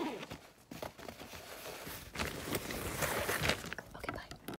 Come